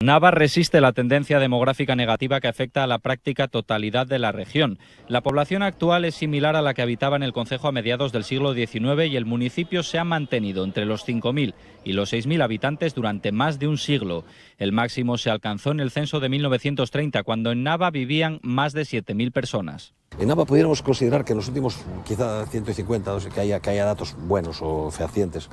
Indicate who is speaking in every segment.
Speaker 1: Nava resiste la tendencia demográfica negativa que afecta a la práctica totalidad de la región. La población actual es similar a la que habitaba en el concejo a mediados del siglo XIX y el municipio se ha mantenido entre los 5.000 y los 6.000 habitantes durante más de un siglo. El máximo se alcanzó en el censo de 1930, cuando en Nava vivían más de 7.000 personas.
Speaker 2: En Nava pudiéramos considerar que en los últimos quizá 150, que haya, que haya datos buenos o fehacientes,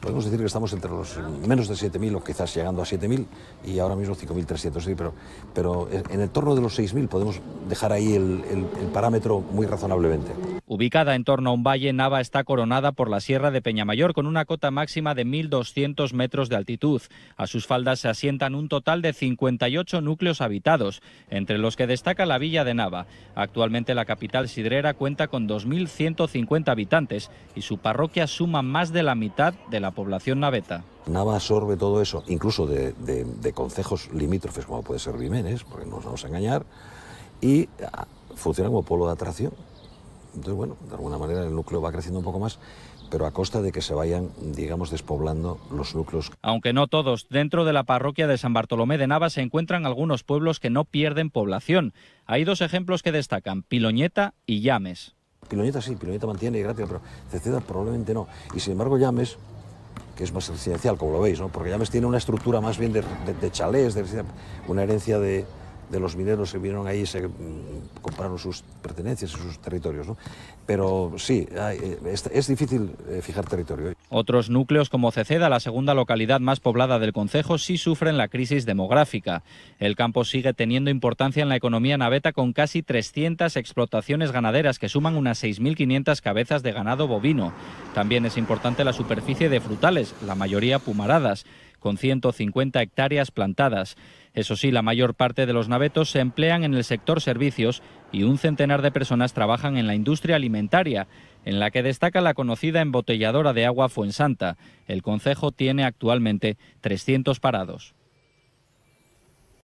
Speaker 2: podemos decir que estamos entre los menos de 7.000 o quizás llegando a 7.000 y ahora mismo 5.300, sí, pero, pero en el torno de los 6.000 podemos dejar ahí el, parámetro muy razonablemente.
Speaker 1: Ubicada en torno a un valle, Nava está coronada por la Sierra de Peñamayor con una cota máxima de 1.200 metros de altitud. A sus faldas se asientan un total de 58 núcleos habitados, entre los que destaca la villa de Nava. Actualmente la capital sidrera cuenta con 2.150 habitantes y su parroquia suma más de la mitad de la población naveta.
Speaker 2: Nava absorbe todo eso, incluso de, concejos limítrofes como puede ser Jiménez, porque no nos vamos a engañar, y ah, funciona como polo de atracción. Entonces, bueno, de alguna manera el núcleo va creciendo un poco más, pero a costa de que se vayan, digamos, despoblando los núcleos.
Speaker 1: Aunque no todos, dentro de la parroquia de San Bartolomé de Nava se encuentran algunos pueblos que no pierden población. Hay dos ejemplos que destacan, Piloñeta y Llames.
Speaker 2: Piloñeta sí, Piloñeta mantiene y gracia, pero Ceceda probablemente no. Y sin embargo Llames, que es más residencial, como lo veis, ¿no? porque Llames tiene una estructura más bien de, de, de chalés, de, una herencia de, de los mineros que vinieron ahí y se compraron sus pertenencias y sus territorios. ¿no? Pero sí, hay, es, es, difícil eh, fijar territorio.
Speaker 1: Otros núcleos como Ceceda, la segunda localidad más poblada del concejo, sí sufren la crisis demográfica. El campo sigue teniendo importancia en la economía naveta con casi 300 explotaciones ganaderas que suman unas 6.500 cabezas de ganado bovino. También es importante la superficie de frutales, la mayoría pumaradas con 150 hectáreas plantadas. Eso sí, la mayor parte de los navetos se emplean en el sector servicios y un centenar de personas trabajan en la industria alimentaria, en la que destaca la conocida embotelladora de agua Fuensanta. El concejo tiene actualmente 300 parados.